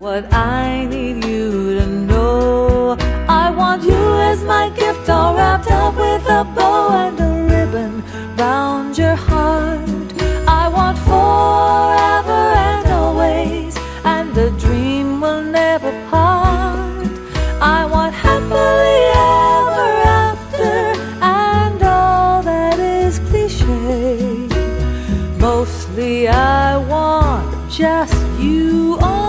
What I need you to know, I want you as my gift, all wrapped up with a bow and a ribbon round your heart. I want forever and always, and the dream will never part. I want happily ever after, and all that is cliche. Mostly, I want just you. all.